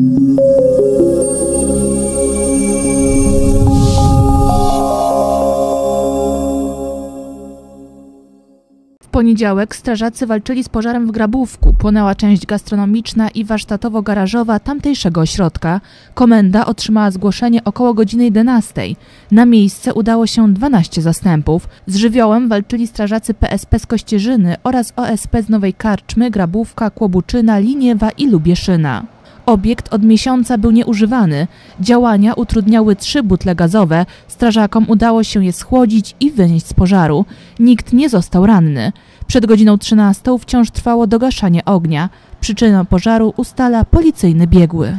W poniedziałek strażacy walczyli z pożarem w Grabówku. Płonęła część gastronomiczna i warsztatowo-garażowa tamtejszego ośrodka. Komenda otrzymała zgłoszenie około godziny 11. Na miejsce udało się 12 zastępów. Z żywiołem walczyli strażacy PSP z Kościerzyny oraz OSP z Nowej Karczmy, Grabówka, Kłobuczyna, Liniewa i Lubieszyna. Obiekt od miesiąca był nieużywany. Działania utrudniały trzy butle gazowe. Strażakom udało się je schłodzić i wynieść z pożaru. Nikt nie został ranny. Przed godziną 13 wciąż trwało dogaszanie ognia. Przyczynę pożaru ustala policyjny biegły.